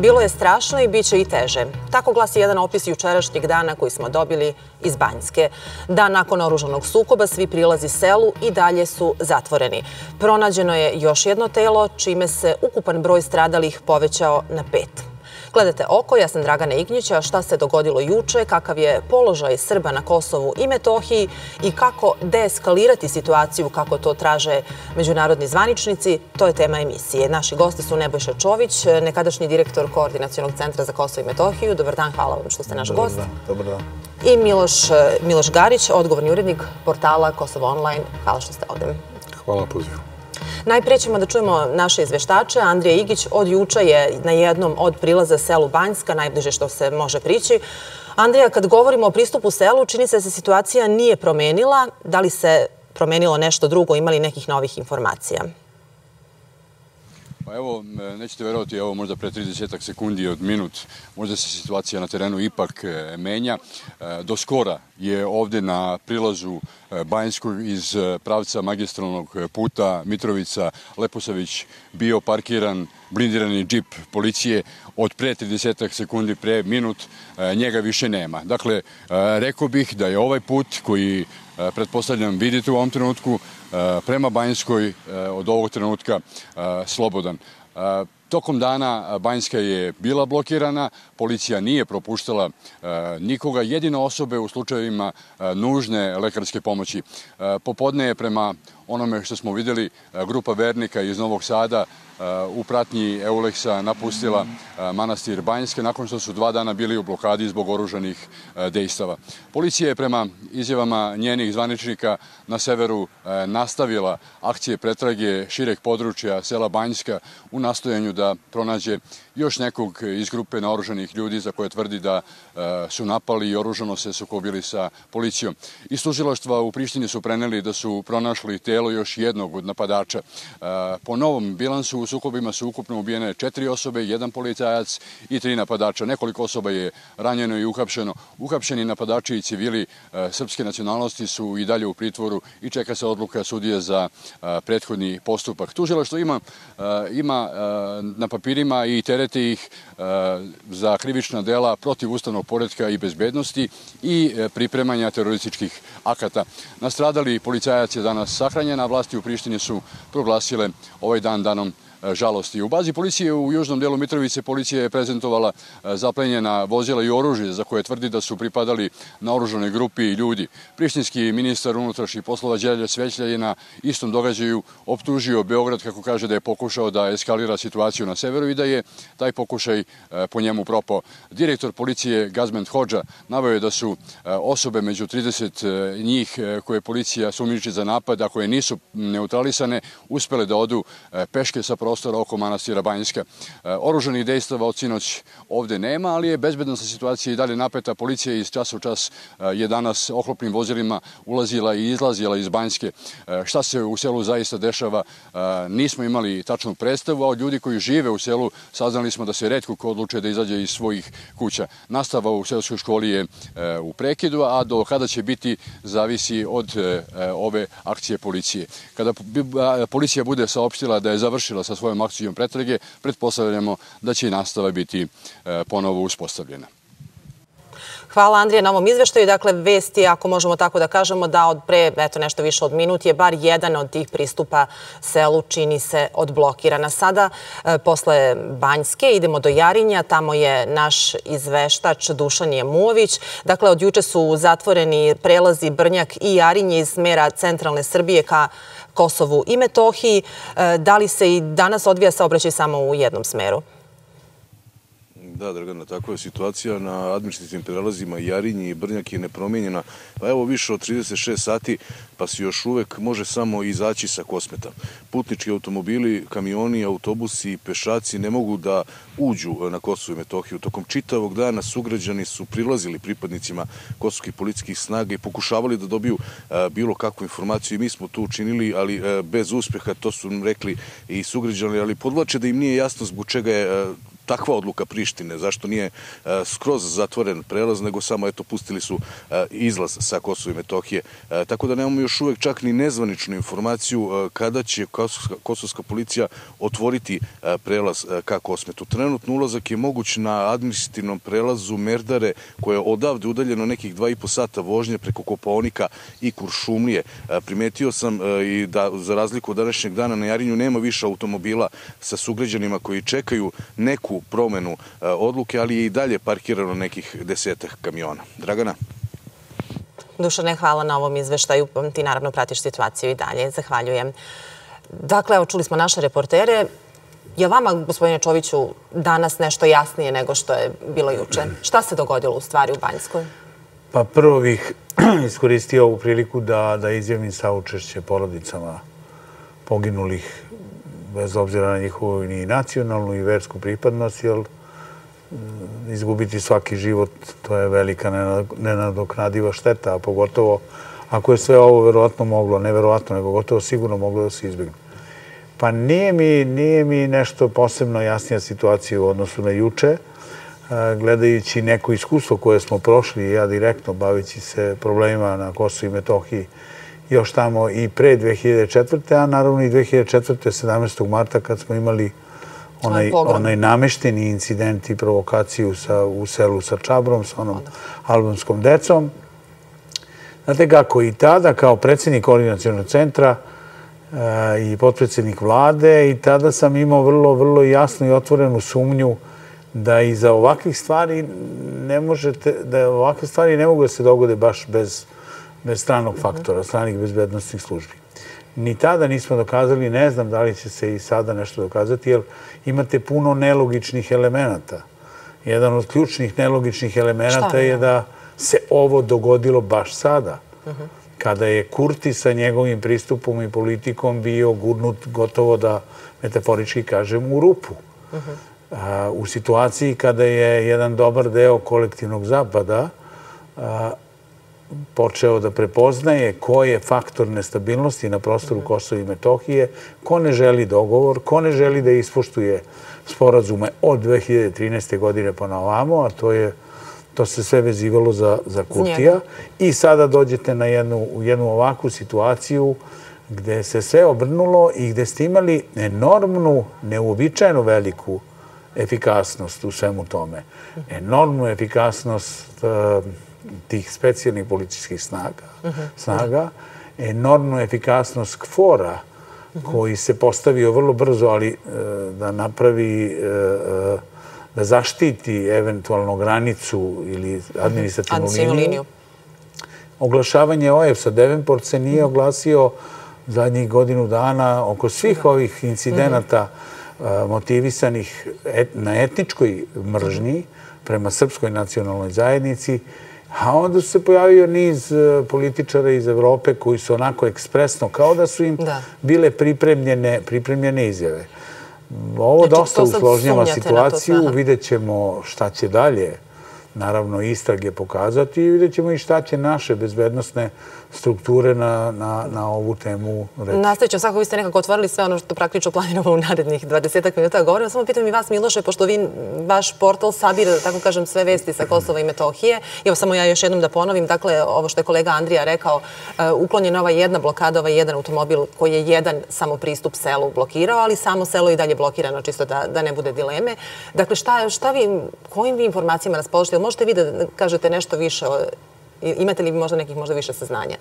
Bilo je strašno i bit će i teže. Tako glasi jedan opis jučerašnjeg dana koji smo dobili iz Banjske. Dan nakon oružanog sukoba svi prilazi selu i dalje su zatvoreni. Pronađeno je još jedno telo, čime se ukupan broj stradalih povećao na pet. Gledate oko, ja sam Dragana Ignjića, šta se dogodilo juče, kakav je položaj Srba na Kosovu i Metohiji i kako deeskalirati situaciju kako to traže međunarodni zvaničnici, to je tema emisije. Naši gosti su Nebojša Čović, nekadašnji direktor Koordinacijonog centra za Kosovo i Metohiju. Dobar dan, hvala vam što ste naš gost. Dobar dan. I Miloš Garić, odgovorni urednik portala Kosovo Online. Hvala što ste ovdje. Hvala na pozivu. Najprije ćemo da čujemo naše izveštače. Andrija Igić od juča je na jednom od prilaza selu Banjska, najbliže što se može prići. Andrija, kad govorimo o pristupu selu, čini se da se situacija nije promenila. Da li se promenilo nešto drugo, imali nekih novih informacija? Pa evo, nećete verovati, evo možda pre 30 sekundi od minut, možda se situacija na terenu ipak e, menja. E, do skora je ovde na prilazu e, Banjskog iz e, pravca magistralnog puta Mitrovica Leposavić bio parkiran blindirani džip policije od pre 30 sekundi, pre minut, njega više nema. Dakle, rekao bih da je ovaj put koji E, pretpostavljam vidite u ovom trenutku e, prema Banjskoj e, od ovog trenutka slobodan. Tokom dana Banjska je bila blokirana, policija nije propuštala nikoga, jedino osobe u slučajevima nužne lekarske pomoći. Popodne je prema onome što smo videli grupa vernika iz Novog Sada u pratnji Euleksa napustila manastir Banjske nakon što su dva dana bili u blokadi zbog oružanih dejstava. Policija je prema izjavama njenih zvaničnika na severu nastavila akcije pretrage šireg područja sela Banjska u nastojanju da pronađe još nekog iz grupe naoružanih ljudi za koje tvrdi da e, su napali i oružano se sukobili sa policijom. Iz tužilaštva u Prištini su preneli da su pronašli telo još jednog od napadača. E, po novom bilansu u sukobima su ukupno ubijene četiri osobe, jedan policajac i tri napadača. Nekoliko osoba je ranjeno i uhapšeno. Uhapšeni napadači i civili e, srpske nacionalnosti su i dalje u pritvoru i čeka se odluka sudije za prethodni postupak. Tužilaštvo ima, ima na papirima i terete ih e, za krivična dela protiv ustavnog poredka i bezbednosti i e, pripremanja terorističkih akata. Nastradali policajac je danas sahranjena, vlasti u Prištini su proglasile ovaj dan danom E, žalosti. U bazi policije u južnom delu Mitrovice policija je prezentovala e, zaplenjena vozila i oružje za koje tvrdi da su pripadali naoružanoj grupi ljudi. Prištinski ministar unutrašnjih poslova Đelja Svećlja je na istom događaju optužio Beograd kako kaže da je pokušao da eskalira situaciju na severu i da je taj pokušaj e, po njemu propao. Direktor policije Gazment Hođa navio je da su osobe među 30 njih koje policija sumniči za napad, a koje nisu neutralisane, uspele da odu peške sa prostora oko manastira Banjska. E, Oruženih dejstava od sinoć ovde nema, ali je bezbednostna situacija i dalje napeta. Policija iz časa u čas e, je danas oklopnim vozilima ulazila i izlazila iz Banjske. E, šta se u selu zaista dešava, nismo imali tačnu predstavu, a od ljudi koji žive u selu saznali smo da se redko ko odluče da izađe iz svojih kuća. Nastava u selskoj školi je u prekidu, a do kada će biti zavisi od ove akcije policije. Kada policija bude saopštila da je završila sa svojom akcijom pretrage, pretpostavljamo da će i nastava biti e, ponovo uspostavljena. Hvala Andrije na ovom izveštaju. Dakle, vesti, ako možemo tako da kažemo, da od pre eto, nešto više od minut je bar jedan od tih pristupa selu čini se odblokirana. Sada, e, posle Banjske, idemo do Jarinja. Tamo je naš izveštač Dušan Jemuović. Dakle, od juče su zatvoreni prelazi Brnjak i Jarinje iz smera centralne Srbije ka Kosovu i Metohiji. E, da li se i danas odvija saobraćaj samo u jednom smeru? Da, Dragana, tako je situacija na administrativnim prelazima Jarinji i Brnjak je nepromenjena. Pa evo više od 36 sati, pa se još uvek može samo izaći sa kosmeta. Putnički automobili, kamioni, autobusi i pešaci ne mogu da uđu na Kosovo i Metohiju. Tokom čitavog dana sugrađani su prilazili pripadnicima kosovskih policijskih snaga i pokušavali da dobiju e, bilo kakvu informaciju i mi smo to učinili, ali e, bez uspeha, to su rekli i sugrađani, ali podvlače da im nije jasno zbog čega je e, takva odluka Prištine, zašto nije e, skroz zatvoren prelaz, nego samo eto pustili su e, izlaz sa Kosova i Metohije. E, tako da nemamo još uvek čak ni nezvaničnu informaciju kada će kosovska policija otvoriti prelaz ka Kosmetu. Trenutno ulazak je moguć na administrativnom prelazu Merdare, koje je odavde udaljeno nekih dva i po sata vožnje preko Kopaonika i Kuršumlije. Primetio sam i da za razliku od današnjeg dana na Jarinju nema više automobila sa sugrađanima koji čekaju neku promenu odluke, ali je i dalje parkirano nekih desetak kamiona. Dragana? Dušane, hvala na ovom izveštaju. Ti naravno pratiš situaciju i dalje. Zahvaljujem. Dakle, evo čuli smo naše reportere. Je vama, gospodine Čoviću, danas nešto jasnije nego što je bilo juče? Šta se dogodilo u stvari u Banjskoj? Pa prvo bih iskoristio ovu priliku da izjavim saučešće porodicama poginulih bez obzira na njihovu i nacionalnu i versku pripadnost, jer mm, izgubiti svaki život, to je velika nenadoknadiva šteta, a pogotovo ako je sve ovo verovatno moglo, ne verovatno, nego gotovo sigurno moglo da se izbjegne. Pa nije mi, nije mi nešto posebno jasnija situacija u odnosu na juče, e, gledajući neko iskustvo koje smo prošli, ja direktno bavići se problemima na Kosovo i Metohiji, još tamo i pre 2004. a naravno i 2004. 17. marta kad smo imali onaj, onaj namešteni incident i provokaciju sa, u selu sa Čabrom, sa onom albumskom decom. Znate kako, i tada kao predsjednik koordinacijalnog centra i potpredsjednik vlade i tada sam imao vrlo, vrlo jasnu i otvorenu sumnju da i za ovakvih stvari ne možete, da ovakve stvari ne mogu da se dogode baš bez stranog faktora, stranih bezbednostnih službi. Ni tada nismo dokazali, ne znam da li će se i sada nešto dokazati, jer imate puno nelogičnih elemenata. Jedan od ključnih nelogičnih elemenata je da se ovo dogodilo baš sada, kada je Kurti sa njegovim pristupom i politikom bio gurnut gotovo da, metaforički kažem, u rupu. U situaciji kada je jedan dobar deo kolektivnog zapada počeo da prepoznaje ko je faktor nestabilnosti na prostoru Kosova i Metohije, ko ne želi dogovor, ko ne želi da ispoštuje sporazume od 2013. godine pa na ovamo, a to je to se sve vezivalo za, za Kurtija. I sada dođete na jednu, ovakvu situaciju gde se sve obrnulo i gde ste imali enormnu, neuobičajenu veliku efikasnost u svemu tome. Enormnu efikasnost tih specijalnih policijskih snaga, enormnu efikasnost KFOR-a koji se postavio vrlo brzo, ali e, da napravi, e, e, da zaštiti eventualno granicu ili administrativnu liniju. Oglašavanje OEF-sa Devenport se nije oglasio zadnjih godinu dana oko svih ovih incidenata motivisanih na etničkoj mržnji prema srpskoj nacionalnoj zajednici, A onda su se pojavio niz e, političara iz Evrope koji su onako ekspresno, kao da su im bile pripremljene izjave. Ovo znači, dosta usložnjava situaciju, vidjet ćemo šta će dalje, naravno, istrage pokazati i vidjet ćemo i šta će naše bezbednostne strukture na, na, na ovu temu reći. Nastavit ću, svako vi ste nekako otvorili sve ono što praktično planiramo u narednih 20 minuta. Govorim, samo pitam i vas, Miloše, pošto vi, vaš portal sabira, da tako kažem, sve vesti sa Kosova i Metohije. Evo samo ja još jednom da ponovim, dakle, ovo što je kolega Andrija rekao, eh, uklonjena ova jedna blokada, ovaj jedan automobil koji je jedan samo pristup selu blokirao, ali samo selo i dalje blokirano, čisto da, da ne bude dileme. Dakle, šta, šta vi, kojim vi informacijama raspoložite? Možete vi da kažete nešto više o Imate li možda nekih možda više saznanja?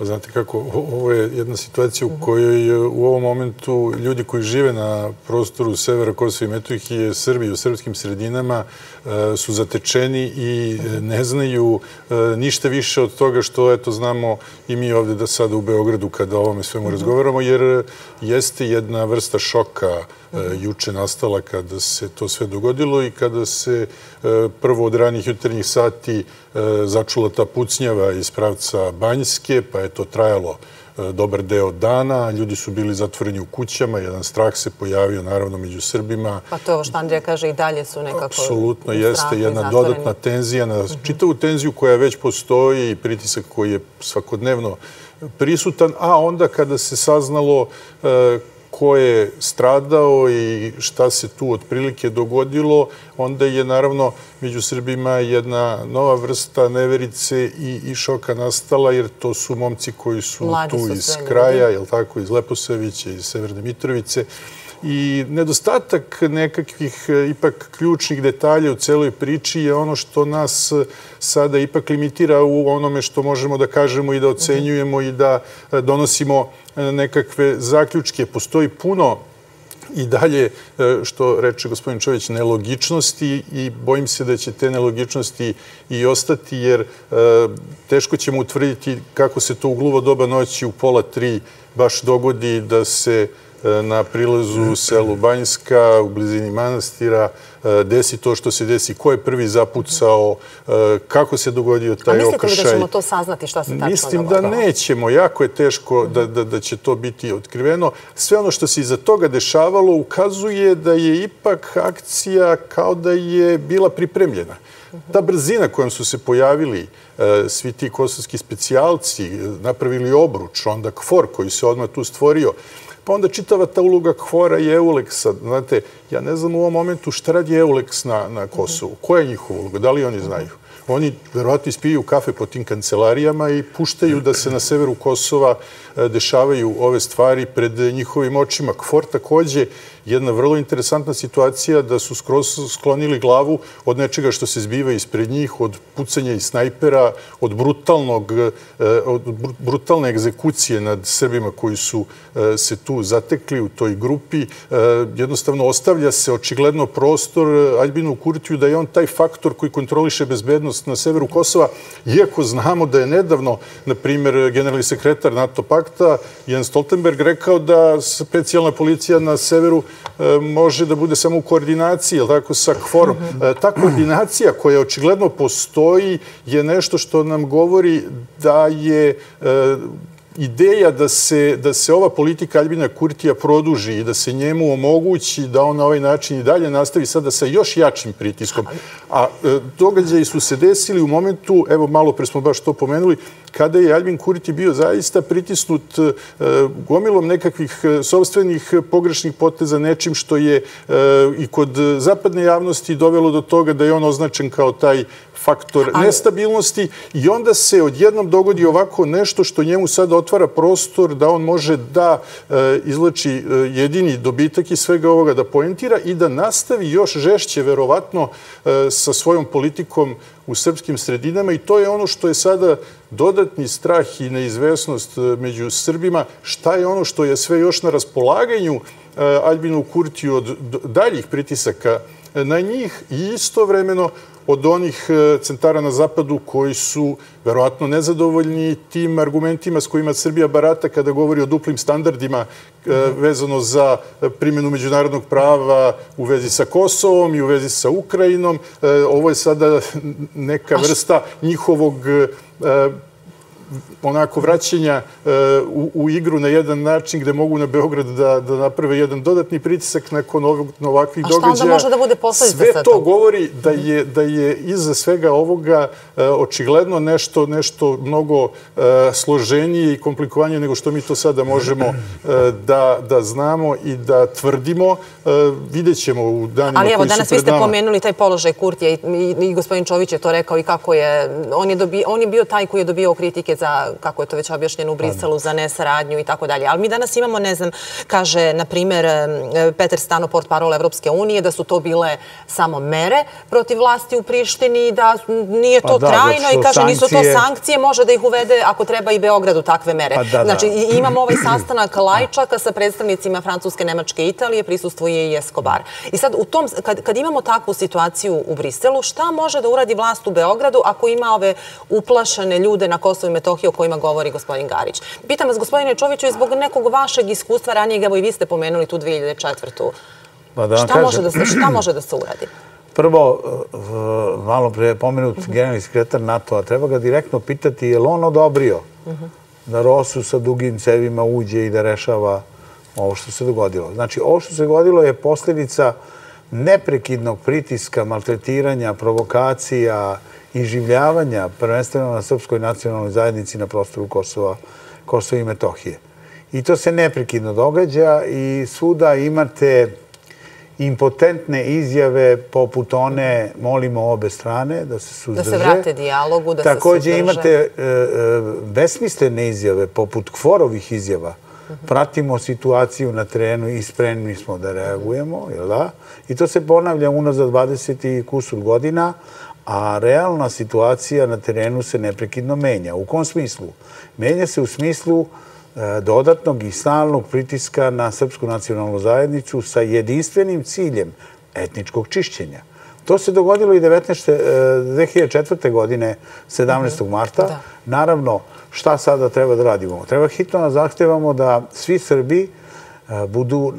Pa znate kako, ovo je jedna situacija u kojoj e, u ovom momentu ljudi koji žive na prostoru Severa Kosova i Metohije, Srbi u srpskim sredinama, e, su zatečeni i e, ne znaju ništa više od toga što eto znamo i mi ovdje da sada u Beogradu kada o ovome svemu razgovaramo, jer jeste jedna vrsta šoka e, juče nastala kada se to sve dogodilo i kada se prvo od ranih jutarnjih sati začula ta pucnjava iz pravca Banjske, pa je to trajalo e, dobar deo dana. Ljudi su bili zatvoreni u kućama, jedan strah se pojavio naravno među Srbima. Pa to ovo što Andrija kaže i dalje su nekako Apsolutno jeste jedna dodatna tenzija na mhm. čitavu tenziju koja već postoji i pritisak koji je svakodnevno prisutan, a onda kada se saznalo e, ko je stradao i šta se tu otprilike dogodilo, onda je naravno među Srbima jedna nova vrsta neverice i šoka nastala, jer to su momci koji su tu iz kraja, jel tako, iz Leposevića, iz Severne Mitrovice. I nedostatak nekakvih e, ipak ključnih detalja u celoj priči je ono što nas e, sada ipak limitira u onome što možemo da kažemo i da ocenjujemo i da e, donosimo nekakve zaključke. Postoji puno i dalje, što reče gospodin Čović, nelogičnosti i bojim se da će te nelogičnosti i ostati, jer teško ćemo utvrditi kako se to u gluvo doba noći u pola tri baš dogodi da se na prilazu u selu Banjska, u blizini manastira, e, desi to što se desi, ko je prvi zapucao, e, kako se dogodio taj okršaj. A mislite li da ćemo to saznati šta se tačno dogodilo? Mislim da nećemo, jako je teško da će to biti otkriveno. Sve ono što se iza toga dešavalo ukazuje da je ipak akcija kao da je bila pripremljena. Ta brzina kojom su se pojavili e, svi ti kosovski specijalci, e, napravili obruč, onda kfor koji se odmah tu stvorio, Pa onda čitava ta uloga Hvora i Euleksa. Znate, ja ne znam u ovom momentu šta radi Euleks na, na Kosovu. Koja je njihova uloga? Da li oni znaju? Oni verovatno ispiju kafe po tim kancelarijama i puštaju da se na severu Kosova e, dešavaju ove stvari pred njihovim očima. Kfor takođe jedna vrlo interesantna situacija da su skroz sklonili glavu od nečega što se zbiva ispred njih, od pucanja i snajpera, od brutalnog, e, od brutalne egzekucije nad Srbima koji su e, se tu zatekli u toj grupi. Jednostavno ostavlja se očigledno prostor Albinu Kurtiju da je on taj faktor koji kontroliše bezbednost na severu Kosova, iako znamo da je nedavno, na primjer, generalni sekretar NATO pakta Jens Stoltenberg rekao da specijalna policija na severu e, može da bude samo u koordinaciji, tako, sa kvorom. E, ta koordinacija koja očigledno postoji je nešto što nam govori da je e, ideja da se, da se ova politika Albina Kurtija produži i da se njemu omogući da on na ovaj način i dalje nastavi sada sa još jačim pritiskom. A e, događaji su se desili u momentu, evo malo pre smo baš to pomenuli, kada je Albin Kurti bio zaista pritisnut e, gomilom nekakvih e, sobstvenih pogrešnih poteza nečim što je i kod zapadne javnosti dovelo do toga da je on označen kao taj faktor nestabilnosti i onda se odjednom dogodi ovako nešto što njemu sad otvara prostor da on može da e, izlači e, jedini dobitak iz svega ovoga, da poentira i da nastavi još žešće, verovatno, e, sa svojom politikom u srpskim sredinama i to je ono što je sada dodatni strah i neizvesnost e, među Srbima. Šta je ono što je sve još na raspolaganju Albinu Kurtiju od daljih pritisaka na njih i istovremeno od onih e, centara na zapadu koji su verovatno nezadovoljni tim argumentima s kojima Srbija barata kada govori o duplim standardima e, vezano za primjenu međunarodnog prava u vezi sa Kosovom i u vezi sa Ukrajinom. E, ovo je sada neka vrsta njihovog onako vraćanja e, u igru na jedan način gde mogu na Beograd da naprave jedan dodatni pritisak nakon ovakvih događaja. A šta onda može da bude posledica Sve to govori da je iza svega ovoga e, očigledno nešto mnogo e, složenije i komplikovanije nego što mi to sada možemo da znamo i da tvrdimo. Vidjet ćemo u danima koji su pred nama. Ali evo, danas vi ste pomenuli taj položaj Kurtija i gospodin Čović je to rekao i kako je... On je bio taj koji je dobio kritike za, kako je to već objašnjeno u Briselu, za nesaradnju i tako dalje. Ali mi danas imamo, ne znam, kaže, na primjer, Peter Stano, port parol Evropske unije, da su to bile samo mere protiv vlasti u Prištini, da nije to pa trajno i kaže, nisu to sankcije, može da ih uvede ako treba i Beogradu takve mere. Pa znači, imamo ovaj sastanak Lajčaka sa predstavnicima Francuske, Nemačke i Italije, prisustvoje i Escobar. I sad, u tom, kad imamo takvu situaciju u Briselu, šta može da uradi vlast u Beogradu ako ima ove uplašane ljude na Kosovo i Metohiji o kojima govori gospodin Garić. Pitam vas, gospodine Čoviću, i zbog nekog vašeg iskustva ranijeg, evo i vi ste pomenuli tu 2004. Pa šta može da se uradi? Prvo, malo pre pomenut generalni sekretar NATO-a, treba ga direktno pitati je li on odobrio da Rosu sa dugim cevima uđe i da rešava ovo što se dogodilo. Znači, ovo što se dogodilo je posljedica neprekidnog pritiska, maltretiranja, provokacija, i življavanja prvenstveno na Srpskoj nacionalnoj zajednici na prostoru Kosova i Metohije. I to se neprekidno događa i svuda imate impotentne izjave poput one molimo obe strane da se suzdrže. Da se vrate dijalogu, da se suzdrže. Također imate e, e, besmislene izjave poput kvorovih izjava. Pratimo situaciju na terenu i spremni smo da reagujemo, jel da? I to se ponavlja unazad 20 i kusur godina, a realna situacija na terenu se neprekidno menja. U kom smislu? Menja se u smislu E, dodatnog i stalnog pritiska na Srpsku nacionalnu zajednicu sa jedinstvenim ciljem etničkog čišćenja. To se dogodilo i 2004. E, godine, 17. Mhm. marta. Naravno, šta sada treba da radimo? Treba hitno da zahtevamo da svi Srbi budu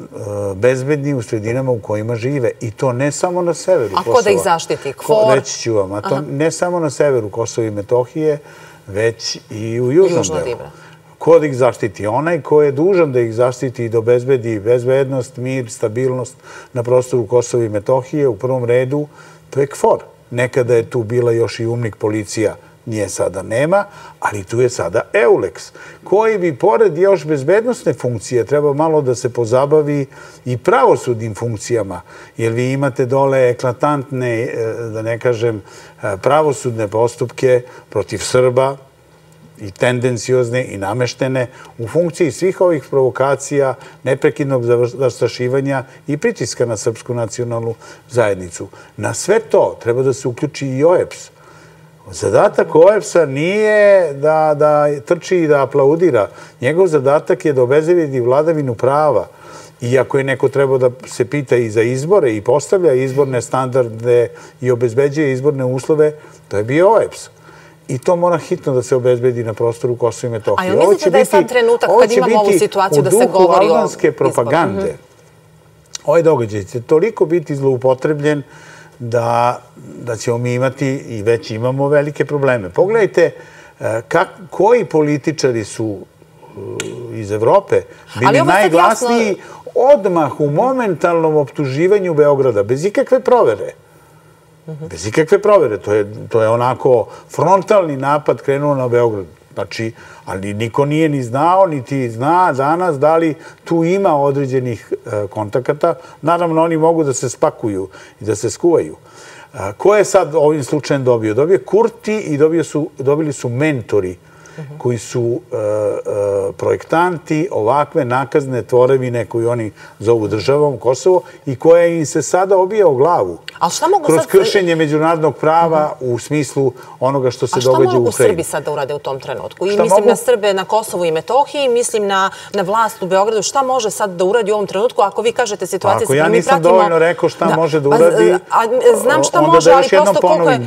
bezbedni u sredinama u kojima žive. I to ne samo na severu Kosova. A ko da ih zaštiti? Kvor? Reći ću vam. A to ne samo na severu Kosova i Metohije, već i u južnom delu ko da ih zaštiti? Onaj ko je dužan da ih zaštiti i da obezbedi bezbednost, mir, stabilnost na prostoru Kosova i Metohije, u prvom redu, to je KFOR. Nekada je tu bila još i umnik policija, nije sada nema, ali tu je sada EULEX, koji bi pored još bezbednostne funkcije treba malo da se pozabavi i pravosudnim funkcijama, jer vi imate dole eklatantne, e, da ne kažem, e, pravosudne postupke protiv Srba, i tendencijozne i nameštene u funkciji svih ovih provokacija, neprekidnog zastrašivanja i pritiska na srpsku nacionalnu zajednicu. Na sve to treba da se uključi i OEPS. Zadatak OEPS-a nije da trči i da aplaudira. Njegov zadatak je da obezevidi vladavinu prava. Iako je neko trebao da se pita i za izbore i postavlja izborne standarde i obezbeđuje izborne uslove, to je bio OEPS i to mora hitno da se obezbedi na prostoru Kosova i Metohije. A jel mislite da je sad trenutak kad imamo ovu situaciju da se govori o... Ovo će biti u duhu albanske propagande. Mhm. Ovaj događaj će toliko biti zloupotrebljen da ćemo mi imati i već imamo velike probleme. Pogledajte e, koji političari su e, iz Evrope bili najglasniji odmah u momentalnom optuživanju Beograda, bez ikakve provere. Bez ikakve provere. To je onako frontalni napad krenuo na Beograd. Znači, ali niko nije ni znao, ni ti zna danas da li tu ima određenih e, kontakata. Naravno, oni mogu da se spakuju i da se skuvaju. E, ko je sad ovim slučajem dobio? Dobio Kurti i dobili su mentori koji su e, e, projektanti ovakve nakazne tvorevine koju oni zovu državom Kosovo i koja im se sada obija u glavu. Kroz kršenje međunarodnog prava u smislu onoga što se događa u Ukrajini. A šta mogu Srbi sada urade u tom trenutku? I mislim na Srbe na Kosovu i Metohiji, mislim na vlast u Beogradu. Šta može sad da uradi u ovom trenutku ako vi kažete situacije mi. Ako ja nisam dovoljno rekao šta može da pa, uradi, znam šta može, ali prosto koliko je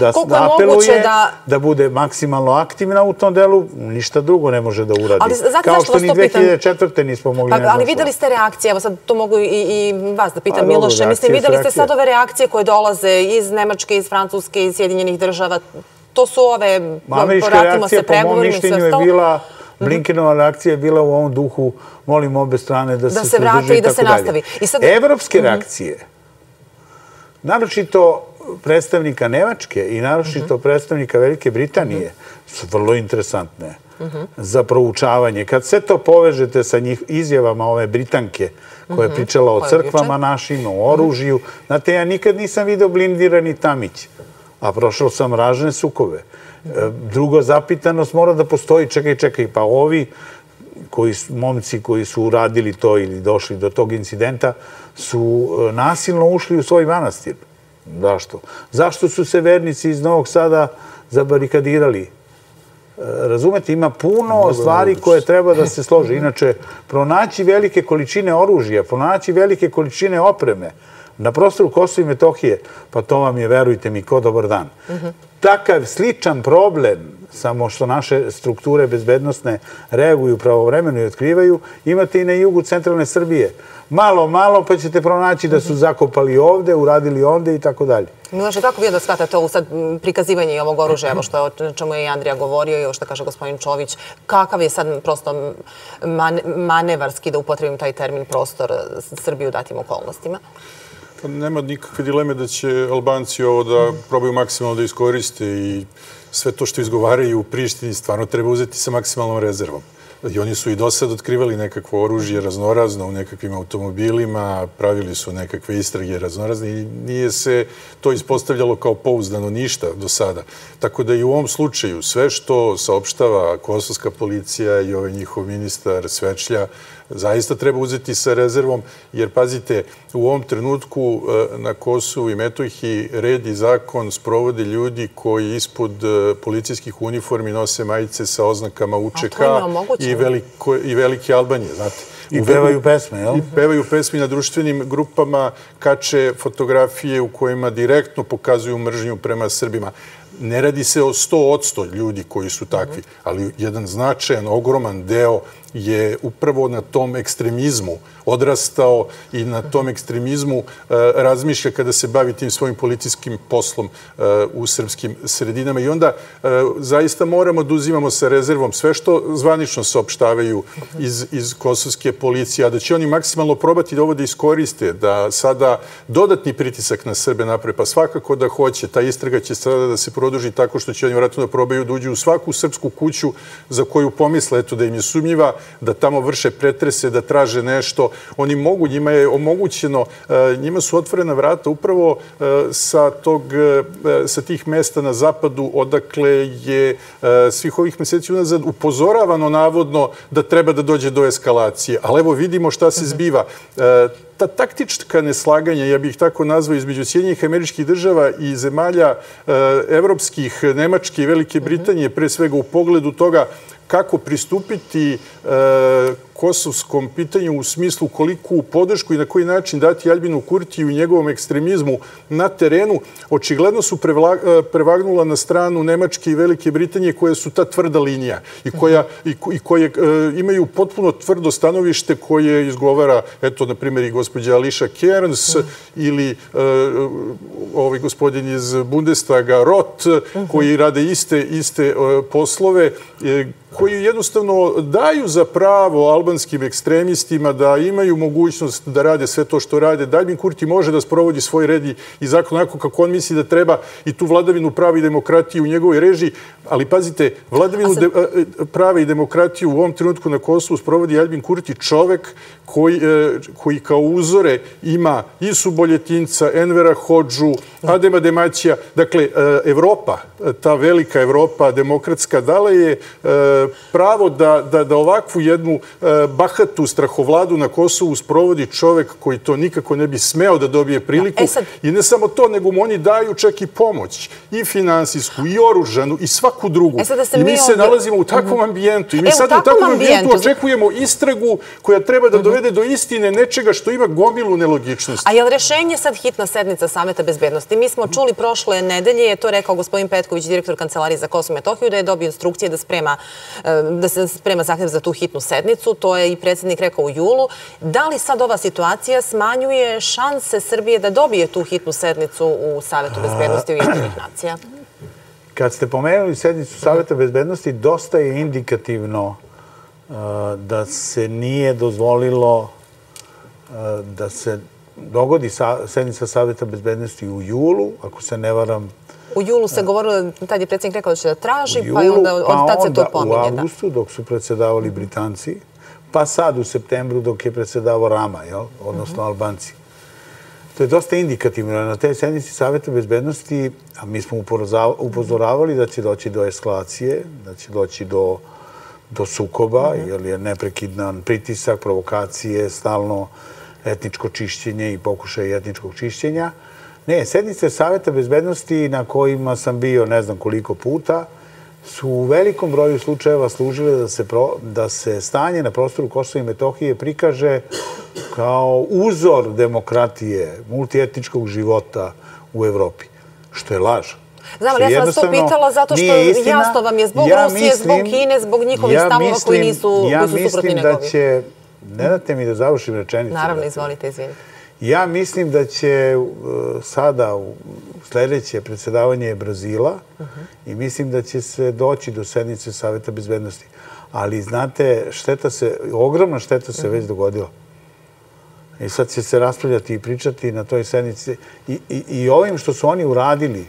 moguće da... Da bude maksimalno aktivna u tom delu, ništa drugo ne može da uradi. Ali Kao što ni 2004. nismo mogli pa, ne Ali videli ste reakcije, evo sad to mogu i vas da pitam, Miloše. Mislim, videli ste sad ove reakcije koje dolaze iz Nemačke, iz Francuske, iz Sjedinjenih država. To su ove, Američka reakcija, po mom mišljenju, je bila... Mhm. Blinkenova reakcija je bila u ovom duhu, molim obe strane da se Da se vrate i da se nastavi. Evropske mhm. reakcije, naročito predstavnika Nemačke i naročito mhm. predstavnika Velike Britanije, su vrlo interesantne za proučavanje. Kad sve to povežete sa njih izjavama ove Britanke koja je pričala o crkvama našim, o oružju, znate, ja nikad nisam vidio blindirani tamić, a prošao sam ražne sukove. E, drugo, zapitanost mora da postoji, čekaj, čekaj, pa ovi koji momci koji su uradili to ili došli do tog incidenta su e, nasilno ušli u svoj manastir. Zašto? Zašto su se vernici iz Novog Sada zabarikadirali Razumete, ima puno stvari koje treba da se slože. Inače, pronaći velike količine oružja, pronaći velike količine opreme na prostoru Kosova i Metohije, pa to vam je, verujte mi, ko dobar dan. Takav sličan problem, samo što naše strukture bezbednostne reaguju pravovremeno i otkrivaju, imate i na jugu centralne Srbije malo, malo, pa ćete pronaći da su zakopali ovde, uradili ovde i tako dalje. Miloše, kako vi da shvatate ovo sad prikazivanje ovog oružja, evo što čemu je i Andrija govorio i ovo što kaže gospodin Čović, kakav je sad prosto manevarski, da upotrebim taj termin, prostor Srbije u datim okolnostima? Pa nema nikakve dileme da će Albanci ovo da probaju maksimalno da iskoriste i sve to što izgovaraju u Prištini stvarno treba uzeti sa maksimalnom rezervom. I oni su i do sad otkrivali nekakvo oružje raznorazno u nekakvim automobilima, pravili su nekakve istrage raznorazne i nije se to ispostavljalo kao pouzdano ništa do sada. Tako da i u ovom slučaju sve što saopštava kosovska policija i ovaj njihov ministar Svečlja, zaista treba uzeti sa rezervom, jer pazite, u ovom trenutku e, na Kosovu i Metohiji red i zakon sprovode ljudi koji ispod e, policijskih uniformi nose majice sa oznakama UČK i velike Albanije, znate. I pevaju pesme, jel? I pevaju pesme na društvenim grupama, kače fotografije u kojima direktno pokazuju mržnju prema Srbima. Ne radi se o sto odsto ljudi koji su takvi, ali jedan značajan, ogroman deo je upravo na tom ekstremizmu odrastao i na tom ekstremizmu e, razmišlja kada se bavi tim svojim policijskim poslom e, u srpskim sredinama. I onda e, zaista moramo da uzimamo sa rezervom sve što zvanično saopštavaju iz, iz kosovske policije, a da će oni maksimalno probati da ovo da iskoriste, da sada dodatni pritisak na Srbe napravi, pa svakako da hoće. Ta istraga će sada da se produži tako što će oni vratno da probaju da uđu u svaku srpsku kuću za koju pomisle da im je sumnjiva, da tamo vrše pretrese, da traže nešto. Oni mogu, njima je omogućeno, e, njima su otvorena vrata upravo e, sa, tog, e, sa tih mesta na zapadu, odakle je svih ovih meseci unazad upozoravano navodno da treba da dođe do eskalacije. Ali evo vidimo šta se zbiva ta taktička neslaganja, ja bih tako nazvao, između Sjedinjih američkih država i zemalja eh, evropskih, Nemačke i Velike Britanije, pre svega u pogledu toga kako pristupiti e, kosovskom pitanju u smislu koliku podršku i na koji način dati Albinu Kurtiju i njegovom ekstremizmu na terenu, očigledno su e, prevagnula na stranu Nemačke i Velike Britanije koje su ta tvrda linija i koje e, imaju potpuno tvrdo stanovište koje izgovara, eto, na primjer, i gospođa Ališa Kerns ili ovaj gospodin iz Bundestaga Roth, koji rade iste poslove, koji jednostavno daju za pravo albanskim ekstremistima da imaju mogućnost da rade sve to što rade. Daljbin Kurti može da sprovodi svoj red i zakon onako kako on misli da treba i tu vladavinu pravi demokratiju u njegovoj režiji. Ali pazite, vladavinu pravi i demokratiju u ovom trenutku na Kosovu sprovodi Albin Kurti čovek E, koji kao uzore ima Isu Boljetinca, Envera Hođu, Adema Demaćija. Dakle, e, Evropa, ta velika Evropa, demokratska, dala je e, pravo da ovakvu jednu bahatu strahovladu na Kosovu sprovodi čovek koji to nikako ne bi smeo da dobije priliku. I ne samo to, nego mu oni daju čak i pomoć, i finansijsku, i oružanu, i svaku drugu. I mi se nalazimo u takvom ambijentu. I mi sad u takvom ambijentu očekujemo istragu koja treba da dovede do istine nečega što ima gomilu nelogičnosti. A je li rešenje sad hitna sednica Sameta bezbednosti? Mi smo čuli prošle nedelje, je to rekao gospodin Petković, direktor Kancelarije za Kosovo i Metohiju, da je dobio instrukcije da e, se sprema zahtjev za tu hitnu sednicu. To je i predsjednik rekao u julu. Da li sad ova situacija smanjuje šanse Srbije da dobije tu hitnu sednicu u Savetu bezbednosti u jednih nacija? Kad ste pomenuli sednicu Saveta bezbednosti, dosta je indikativno da se nije dozvolilo da se dogodi sednica Savjeta bezbednosti u julu, ako se ne varam. U julu se govorilo, tad je predsjednik rekao da će da traži, pa je onda od tad se to pominje. U augustu, dok su predsjedavali Britanci, pa sad u septembru dok je predsjedavao Rama, odnosno Albanci. To je dosta indikativno. Na te sednici Savjeta bezbednosti, a mi smo upozoravali da će doći do eskalacije, da će doći do do sukoba, jer je neprekidan pritisak, provokacije, stalno etničko čišćenje i pokušaj etničkog čišćenja. Ne, sednice Saveta bezbednosti na kojima sam bio ne znam koliko puta su u velikom broju slučajeva služile da se stanje na prostoru Kosova i Metohije prikaže kao uzor demokratije, multietničkog života u Evropi, što je lažno. Znam, ali ja sam vas to pitala zato što jasno vam je zbog Rusije, zbog Kine, zbog njihovih stavova koji nisu suprotni njegovi. Ja mislim da će, ne date mi da završim rečenicu. Naravno, izvolite, izvinite. Ja mislim da će e, sada u sljedeće predsjedavanje Brazila i mislim da će se doći do sednice Saveta bezbednosti. Ali znate, šteta se, ogromna šteta se već dogodila. I sad će se raspravljati i pričati na toj sednici. I ovim što su oni uradili,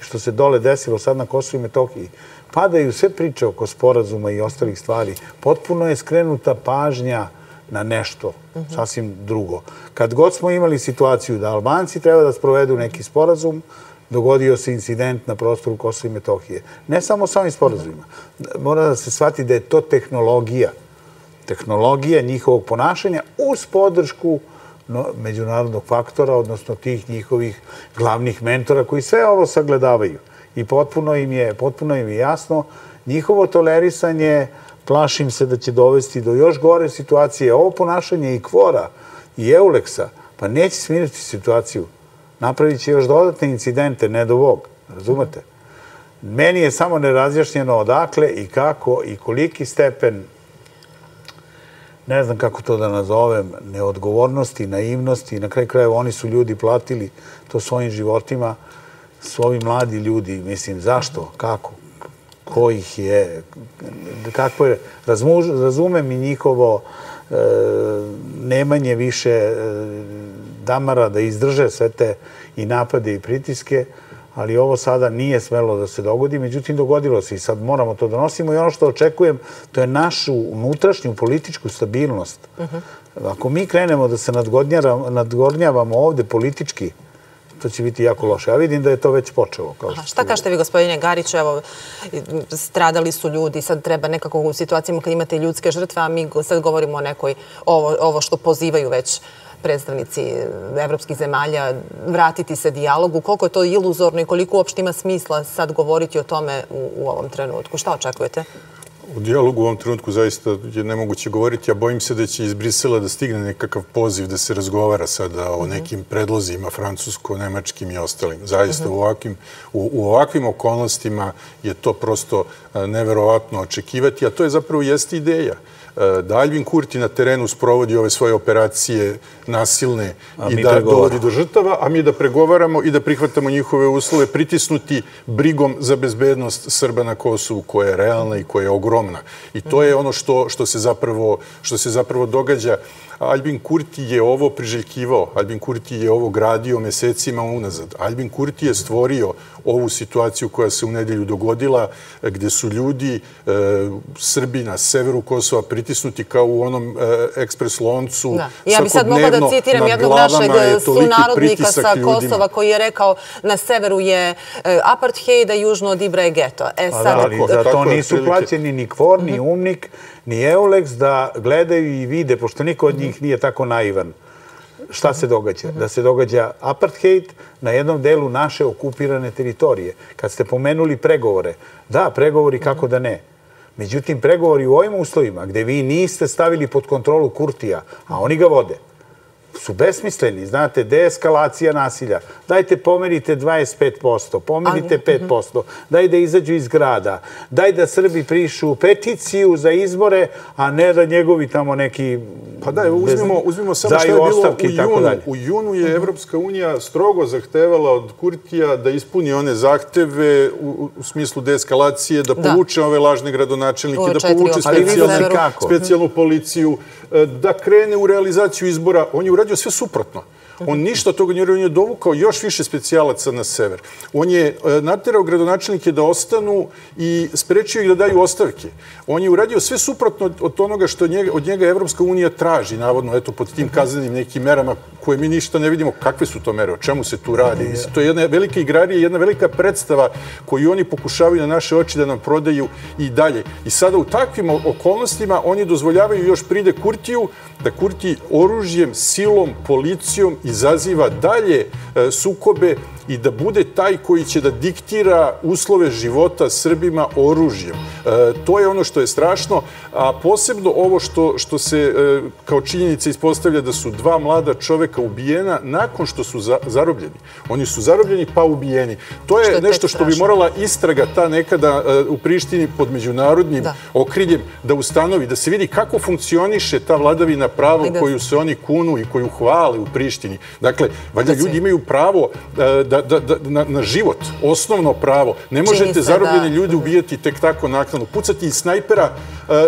što se dole desilo sad na Kosovo i Metohiji, padaju sve priče oko sporazuma i ostalih stvari. Potpuno je skrenuta pažnja na nešto sasvim drugo. Kad god smo imali situaciju da Albanci treba da sprovedu neki sporazum, dogodio se incident na prostoru Kosova i Metohije. Ne samo sa ovim sporazumima. Mora da se shvati da je to tehnologija. Tehnologija njihovog ponašanja uz podršku međunarodnog faktora, odnosno tih njihovih glavnih mentora koji sve ovo sagledavaju. I potpuno im je, potpuno im je jasno, njihovo tolerisanje, plašim se da će dovesti do još gore situacije. Ovo ponašanje i Kvora i Euleksa, pa neće smiriti situaciju. Napravit će još dodatne incidente, ne do Bog. Razumete? Meni je samo nerazjašnjeno odakle i kako i koliki stepen ne znam kako to da nazovem, neodgovornosti, naivnosti. Na kraju krajeva oni su ljudi platili to svojim životima, su ovi mladi ljudi, mislim, zašto, kako, ko ih je, kako je, razumem i njihovo e, nemanje više e, damara da izdrže sve te i napade i pritiske, ali ovo sada nije smelo da se dogodi, međutim dogodilo se i sad moramo to donosimo i ono što očekujem, to je našu unutrašnju političku stabilnost. Ako mi krenemo da se nadgornjavamo ovde politički, to će biti jako loše. Ja vidim da je to već počelo. Šta kažete vi, gospodine Gariću? Evo, stradali su ljudi, sad treba nekako u situacijama kad imate ljudske žrtve, a mi sad govorimo o nekoj, ovo što pozivaju već predstavnici evropskih zemalja vratiti se dijalogu. Koliko je to iluzorno i koliko uopšte ima smisla sad govoriti o tome u ovom trenutku? Šta očekujete? U dijalogu u ovom trenutku zaista je nemoguće govoriti. Ja bojim se da će iz Brisela da stigne nekakav poziv da se razgovara sada o mhm. nekim predlozima francusko-nemačkim i ostalim. Zaista mhm. u ovakvim okolnostima je to prosto neverovatno očekivati, a to je zapravo jeste ideja da Albin Kurti na terenu sprovodi ove svoje operacije nasilne i da dovodi do žrtava, a mi da pregovaramo i da prihvatamo njihove uslove pritisnuti brigom za bezbednost Srba na Kosovu koja je realna i koja je ogromna. I to je ono što se zapravo događa. Albin Kurti je ovo priželjkivao, Albin Kurti je ovo gradio mesecima unazad. Albin Kurti je stvorio ovu situaciju koja se u nedelju dogodila, gde su ljudi, e, Srbi na severu Kosova, pritisnuti kao u onom e, ekspres loncu. Ja bi sad mogla da citiram jednog našeg sunarodnika sa Kosova koji je rekao na severu je e, apartheid, a južno od Ibra je geto. Pa ali za to nisu plaćeni ni Kvor, ni mhm. Umnik, ni Eulex da gledaju i vide, pošto niko od njih nije tako naivan. Šta se događa? Da se događa apartheid na jednom delu naše okupirane teritorije. Kad ste pomenuli pregovore, da, pregovori kako da ne. Međutim, pregovori u ovim uslovima, gde vi niste stavili pod kontrolu Kurtija, a oni ga vode, su besmisleni. Znate, deeskalacija nasilja. Dajte pomerite 25%, pomerite 5%, daj da izađu iz grada, daj da Srbi prišu peticiju za izbore, a ne da njegovi tamo neki... Pa daj, uzmimo samo što je bilo u junu. U junu je Evropska unija strogo zahtevala od Kurtija da ispuni one zahteve u smislu deeskalacije, da povuče ove lažne gradonačelnike, da povuče specijalnu policiju, e, da krene u realizaciju izbora. On je uradio sve suprotno. On ništa toga nije on je dovukao još više specijalaca na sever. On je e, naterao gradonačelnike da ostanu i sprečio ih da daju ostavke. On je uradio sve suprotno od onoga što od njega Evropska unija traži, navodno, eto, pod tim kazanim nekim merama koje mi ništa ne vidimo kakve su to mere, o čemu se tu radi. To je jedna velika igrarija, jedna velika predstava koju oni pokušavaju na naše oči da nam prodaju i dalje. I sada u takvim okolnostima oni dozvoljavaju još pride Kurtiju, da Kurti oružjem, silom, policijom izaziva dalje e, sukobe i da bude taj koji će da diktira uslove života Srbima oružjem. E, to je ono što je strašno, a posebno ovo što se e, kao činjenica ispostavlja da su dva mlada čoveka ubijena nakon što su zarobljeni. Oni su zarobljeni pa ubijeni. To je nešto što bi morala istraga ta nekada u Prištini pod međunarodnim okriljem da ustanovi, da se vidi kako funkcioniše ta vladavina prava u koju se oni kunu i koju hvale u Prištini. Dakle, valjda ljudi imaju pravo da na život, osnovno pravo. Ne možete zarobljene ljudi ubijati tek tako naknadno. Pucati iz snajpera,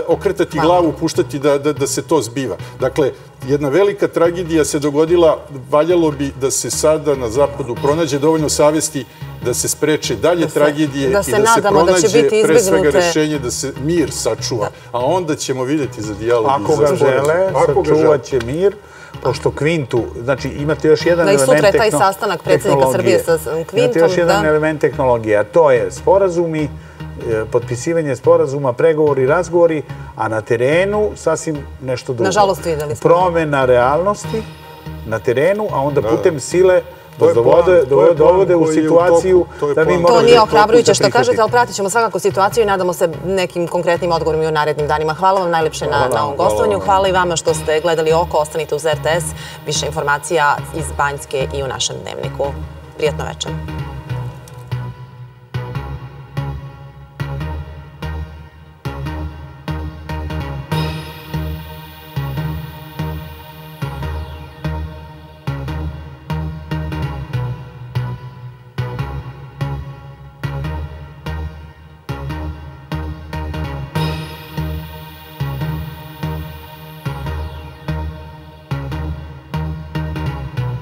okretati glavu, puštati da se to zbiva. Dakle, jedna velika tragedija se dogodila dogodila, valjalo bi da se sada na zapadu pronađe dovoljno savesti da se spreče dalje tragedije i da se pronađe pre svega rešenje da se mir sačuva. A onda ćemo vidjeti za dijalog. Ako ga žele, sačuvat će mir pošto Kvintu, znači imate još jedan element tehnologije. Da i sutra je taj sastanak predsjednika Srbije sa Kvintom. Imate još jedan element tehnologije, a to je sporazumi, e, potpisivanje sporazuma, pregovori, razgovori, a na terenu sasvim nešto drugo. Nažalost videli smo. Promena realnosti na terenu, a onda putem sile vas dovode u situaciju da vi morate... To nije ohrabrujuće što kažete, ali pratit ćemo svakako situaciju i nadamo se nekim konkretnim odgovorom i u narednim danima. Hvala vam najlepše na ovom gostovanju. Hvala i vama što ste gledali oko. Ostanite uz RTS. Više informacija iz Banjske i u našem dnevniku. Prijetno večer.